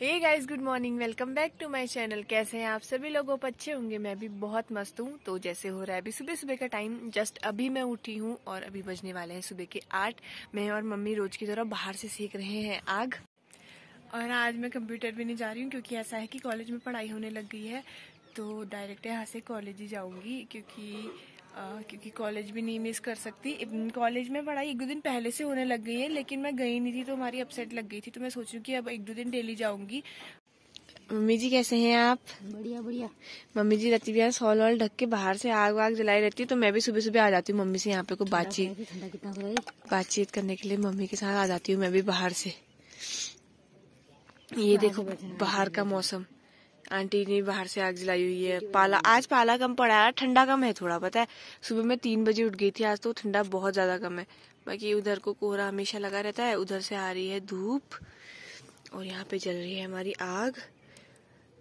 Hey guys good morning welcome back to my channel कैसे हैं आप सभी लोगों? पर अच्छे होंगे, मैं भी बहुत मस्त हूँ। तो जैसे हो रहा है अभी सुबह सुबह का टाइम जस्ट अभी मैं उठी हूँ और अभी बजने वाले हैं सुबह के आठ। मैं और मम्मी रोज की तरह बाहर से सीख रहे हैं आग। और आज मैं कंप्यूटर भी नहीं जा रही हूँ क्योंकि ऐसा है कि कॉलेज में पढ़ाई होने लग गई है। तो डायरेक्ट यहाँ से कॉलेज ही जाऊँगी क्योंकि क्योंकि कॉलेज भी नहीं मिस कर सकती। कॉलेज में पढ़ाई एक दो दिन पहले से होने लग गई है लेकिन मैं गई नहीं थी तो हमारी अपसेट लग गई थी तो मैं सोच रही कि अब एक दो दिन डेली जाऊँगी। मम्मी जी कैसे हैं आप? बढ़िया बढ़िया। मम्मी जी रहती भी सॉल वॉल ढक के बाहर से आग वाग जलाई रहती है तो मैं भी सुबह सुबह आ जाती हूँ मम्मी से यहाँ पे को बातचीत। बातचीत करने के लिए मम्मी के साथ आ जाती हूँ मैं भी बाहर से। ये देखो बाहर का मौसम। आंटी ने बाहर से आग जलाई हुई है। पाला आज पाला कम पड़ा है ठंडा कम है थोड़ा पता है? सुबह में तीन बजे उठ गई थी आज तो ठंडा बहुत ज़्यादा कम है। बाकी उधर को कोहरा हमेशा लगा रहता है उधर से आ रही है धूप और यहाँ पे जल रही है हमारी आग।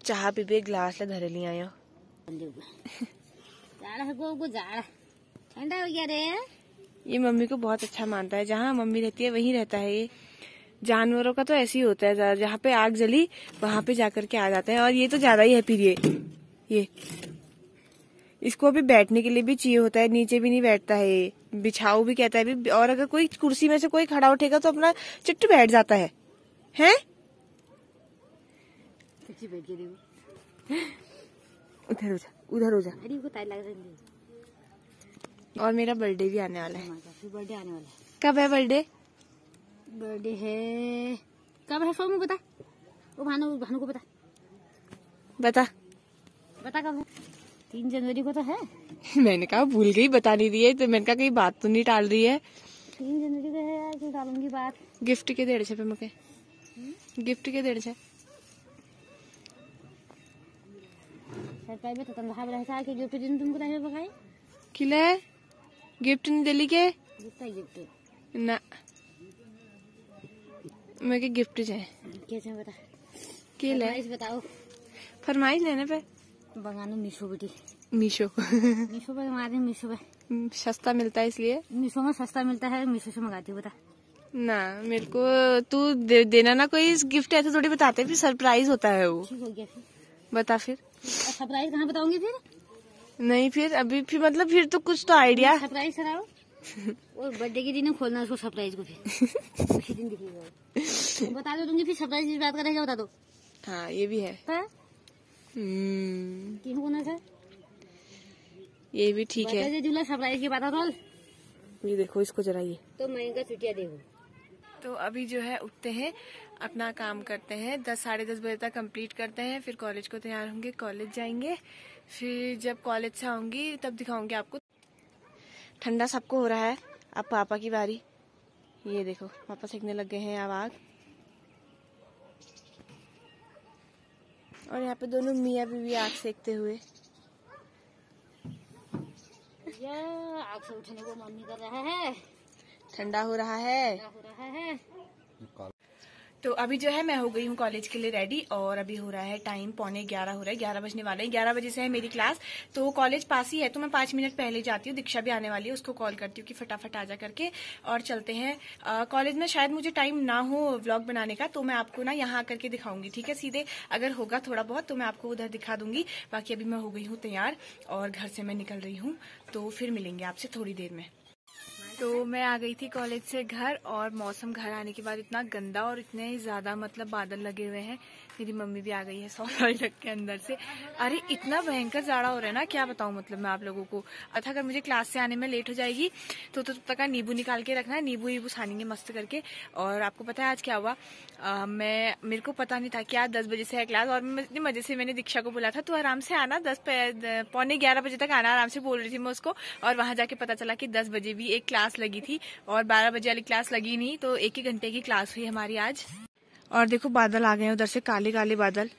चाह पी पे ग्लास ले धरे लिया आयो ठंडा हो गया रे। ये मम्मी को बहुत अच्छा मानता है जहाँ मम्मी रहती है वहीं रहता है ये। जानवरों का तो ऐसे ही होता है जहाँ पे आग जली वहाँ पे जाकर के आ जाता है। और ये तो ज़्यादा ही है। फिर ये। ये इसको अभी बैठने के लिए भी चाहिए होता है नीचे भी नहीं बैठता है। ये बिछाओ भी कहता है भी और अगर कोई कुर्सी में से कोई खड़ा उठेगा तो अपना चिट्ट बैठ जाता है। हैं? उधर हो जा उधर हो जा। और मेरा बर्थडे भी आने वाला है। बर्थडे आने वाला है। कब है बर्थडे? बर्थडे है। कब है सोमू बता? वो भानु भानु को बता। बता। बता कब है? तीन जनवरी को तो है। मैंने कहा भूल गई बता नहीं रही है तो मैंने कहा कहीं बात तो नहीं टाल रही है। तीन जनवरी को है यार क्यों डालूँगी बात? गिफ्ट के देड़ पे मुके। गिफ्ट के सरकार में तो तनखा रहता कि गिफ्ट दिन तुमको रहे बगाई किले? गिफ्ट नहीं दिली के? Gift gift. ना। मैं के गिफ्ट चाहे कैसे बता? के ले? बताओ। फरमाइश लेने पे? बंगानो मीशो बेटी मीशो मीशो पे हमारे मीशो पे। हम्म, सस्ता मिलता है इसलिए? मीशो में सस्ता मिलता है मीशो से मंगाती हूँ बता। ना मेरे को तू दे, देना ना कोई गिफ्ट ऐसे थोड़ी बताते फिर सरप्राइज़ होता है वो। ठीक हो गया फिर बता फिर। सरप्राइज़ कहाँ बताऊँगी फिर? नहीं फिर अभी फिर मतलब फिर तो कुछ तो आइडिया सरप्राइज़ कराओ। और बर्थडे के दिन खोलना उसको सरप्राइज़ को फिर। उसी दिन दिखेगा बता दो दूँगी फिर सरप्राइज़ की बात करेगा बता दो? हाँ ये भी है। हम्म। से? ये भी ठीक है। जुला सरप्राइज़ की बात है ये देखो इसको जरा ये। तो महँगा छुट्टियाँ देखो तो अभी जो है उठते हैं अपना काम करते हैं। दस साढ़े दस बजे तक कंप्लीट करते हैं। फिर कॉलेज को तैयार होंगे कॉलेज जाएँगे। फिर जब कॉलेज से आऊँगी तब दिखाऊँगी आपको। ठंडा सबको हो रहा है। अब पापा की बारी। ये देखो पापा सेकने लग गए हैं आग। और यहाँ पे दोनों मियाँ बीवी आग सेकते हुए। आग से उठने को मन नहीं कर रहा है। ठंडा हो रहा है। हो रहा है। तो अभी जो है, मैं हो गई हूँ कॉलेज के लिए रेडी और अभी हो रहा है टाइम पौने ग्यारह हो रहा है, ग्यारह बजने वाले हैं। ग्यारह बजे से है मेरी क्लास तो कॉलेज पास ही है तो मैं पाँच मिनट पहले जाती हूँ, दीक्षा भी आने वाली है, उसको कॉल करती हूँ कि फटाफट आ जा करके और चलते हैं। कॉलेज में शायद मुझे टाइम ना हो व्लॉग बनाने का तो मैं आपको ना यहाँ आकर के दिखाऊँगी, ठीक है? सीधे अगर होगा थोड़ा बहुत तो मैं आपको उधर दिखा दूँगी। बाकी अभी मैं हो गई हूँ तैयार और घर से मैं निकल रही हूँ तो फिर मिलेंगे आपसे थोड़ी देर में। तो मैं आ गई थी कॉलेज से घर और मौसम घर आने के बाद इतना गंदा और इतने ज़्यादा मतलब बादल लगे हुए हैं मेरी मम्मी भी आ गई है सौरा लग के अंदर से। अरे इतना भयंकर जाड़ा हो रहा है ना क्या बताऊँ मतलब मैं आप लोगों को। अच्छा अगर मुझे क्लास से आने में लेट हो जाएगी तो तब तो तक नींबू निकाल के रखना नींबू वीबू छानेंगे मस्त करके। और आपको पता है आज क्या हुआ? आ, मैं मेरे को पता नहीं था कि आज दस बजे से है क्लास और मैं इतनी मज़े से मैंने दीक्षा को बोला था तो आराम से आना दस पौने ग्यारह बजे तक आना आराम से बोल रही थी मैं उसको। और वहाँ जाके पता चला कि दस बजे भी एक क्लास लगी थी और बारह बजे वाली क्लास लगी नहीं तो एक ही घंटे की क्लास हुई हमारी आज। और देखो बादल आ गए हैं, उधर से काले काले बादल।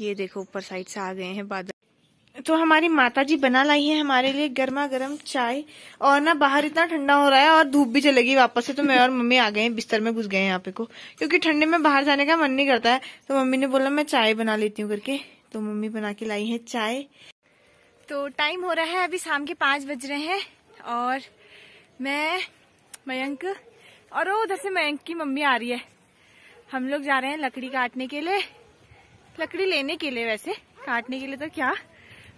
ये देखो, ऊपर साइड से आ गए हैं बादल। तो हमारी माता जी बना लाई है हमारे लिए गर्मा गर्म चाय। और ना बाहर इतना ठंडा हो रहा है और धूप भी चलेगी वापस से तो मैं और मम्मी आ गए हैं, बिस्तर में घुस गए हैं यहाँ पे को। क्योंकि ठंडे में बाहर जाने का मन नहीं करता है। तो मम्मी ने बोला, मैं चाय बना लेती हूँ करके। तो मम्मी बना के लाई है चाय। तो टाइम हो रहा है, अभी शाम के पाँच बज रहे हैं। और मैं, मयंक, और वो उधर से मयंक की मम्मी आ रही है। हम लोग जा रहे हैं लकड़ी काटने के लिए। लकड़ी लेने के लिए वैसे। काटने के लिए तो क्या?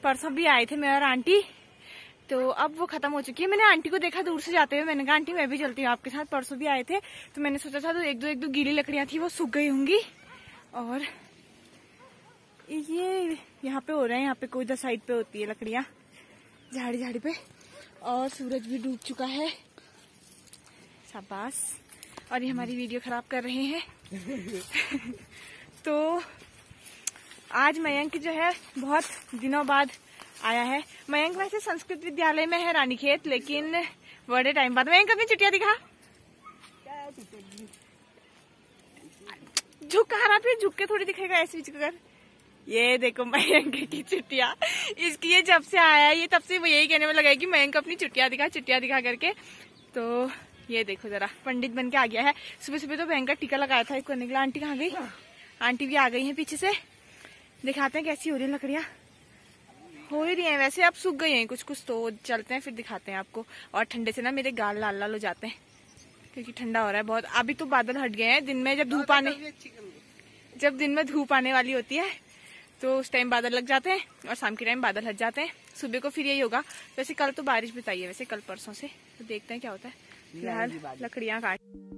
परसों भी आए थे मैं और आंटी। तो अब वो खत्म हो चुकी है। मैंने आंटी को देखा दूर से जाते हुए। मैंने कहा, आंटी, मैं भी चलती हूँ आपके साथ। परसों भी आए थे। तो मैंने सोचा था तो एक दो एक दो गीली लकड़ियाँ थी, वो सूख गई होंगी। और ये यहाँ पे हो रहा है। यहाँ पे कोई साइड पे होती है लकड़ियाँ। झाड़ी झाड़ी पे। और सूरज भी डूब चुका है। शाबाश। और ये हमारी वीडियो खराब कर रहे हैं। तो आज मयंक जो है, बहुत दिनों बाद आया है। मयंक वैसे संस्कृत विद्यालय में है रानीखेत, लेकिन बड़े टाइम बाद। मयंक अपनी छुट्टियाँ दिखा झुक कहा रहा फिर झुक के थोड़ी दिखेगा ऐसे कर ये देखो मयंक की छुट्टियाँ। इसकी ये जब से आया ये तब से वो यही कहने में लगा कि मयंक अपनी छुट्टियाँ दिखा छुट्टियाँ दिखा करके। तो ये देखो जरा पंडित बन के आ गया है। सुबह सुबह तो भयंकर टीका लगाया था इसको करने के लिए। आंटी कहाँ गई? आंटी भी आ गई है पीछे से। दिखाते हैं कैसी हो रही है लकड़ियाँ। हो ही रही है वैसे अब सूख गई हैं कुछ कुछ तो चलते हैं फिर दिखाते हैं आपको। और ठंडे से ना मेरे गाल लाल लाल हो जाते हैं क्योंकि ठंडा हो रहा है बहुत। अभी तो बादल हट गए हैं दिन में जब धूप आने जब दिन में धूप आने वाली होती है तो उस टाइम बादल लग जाते हैं और शाम के टाइम बादल हट जाते हैं। सुबह को फिर यही होगा। वैसे कल तो बारिश बताई है वैसे कल परसों से। तो देखते हैं क्या होता है। फ़िलहाल लकड़ियाँ काट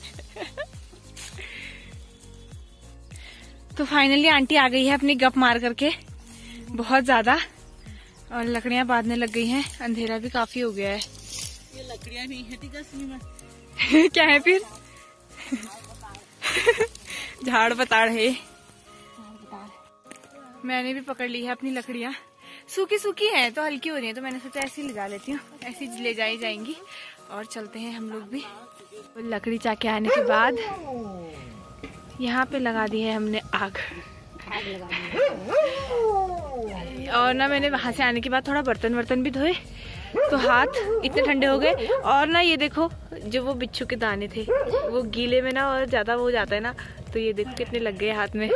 तो फाइनली आंटी आ गई है अपनी गप मार करके। बहुत ज़्यादा। और लकड़ियाँ बांधने लग गई हैं। अंधेरा भी काफ़ी हो गया है। ये लकड़ियाँ नहीं है ठीक है क्या है फिर? झाड़ बता रहे। मैंने भी पकड़ ली है अपनी लकड़ियाँ। सूखी सूखी है तो हल्की हो रही है तो मैंने सोचा ऐसी ले जा लेती हूँ। ऐसी ले जाई जाएँगी। और चलते हैं हम लोग भी। लकड़ी चाके आने के बाद यहाँ पे लगा दी है हमने आग। और ना मैंने वहाँ से आने के बाद थोड़ा बर्तन वर्तन भी धोए तो हाथ इतने ठंडे हो गए। और ना ये देखो, जो वो बिच्छू के दाने थे, वो गीले में ना और ज़्यादा वो जाता है ना तो ये देखो कितने लग गए हाथ में।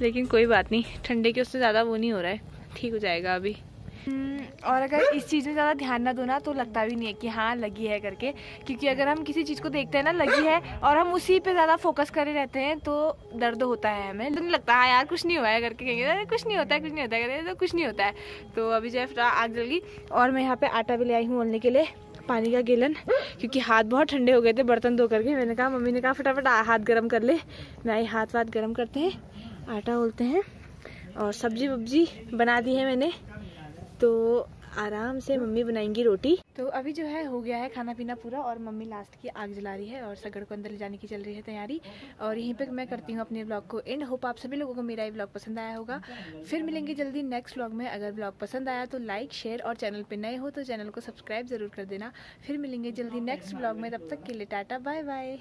लेकिन कोई बात नहीं, ठंडे के उससे ज़्यादा वो नहीं हो रहा है, ठीक हो जाएगा अभी। और अगर इस चीज़ में ज़्यादा ध्यान ना दो ना तो लगता भी नहीं है कि हाँ लगी है करके। क्योंकि अगर हम किसी चीज़ को देखते हैं ना, लगी है, और हम उसी पे ज़्यादा फोकस करे रहते हैं तो दर्द होता है हमें। तो नहीं लगता हाँ यार, कुछ नहीं हुआ है करके। कहेंगे, अरे, कुछ नहीं होता है, कुछ नहीं होता है। तो कुछ नहीं होता है। तो अभी जो है आग जल गई, और मैं यहाँ पे आटा भी ले आई हूँ मोलने के लिए, पानी का गेलन। क्योंकि हाथ बहुत ठंडे हो गए थे, बर्तन धो करके। मैंने कहा, मम्मी ने कहा, फटाफट हाथ गर्म कर ले। मैं हाथ वाथ गर्म करते हैं, आटा बोलते हैं, और सब्ज़ी वब्जी बना दी है मैंने। तो आराम से मम्मी बनाएँगी रोटी। तो अभी जो है, हो गया है खाना पीना पूरा और मम्मी लास्ट की आग जला रही है और सगड़ को अंदर ले जाने की चल रही है तैयारी। और यहीं पे मैं करती हूँ अपने ब्लॉग को एंड होप आप सभी लोगों को मेरा ये ब्लॉग पसंद आया होगा। फिर मिलेंगे जल्दी नेक्स्ट ब्लॉग में। अगर ब्लॉग पसंद आया तो लाइक शेयर और चैनल पर नए हो तो चैनल को सब्सक्राइब ज़रूर कर देना। फिर मिलेंगे जल्दी नेक्स्ट ब्लॉग में। तब तक के लिए टाटा बाय बाय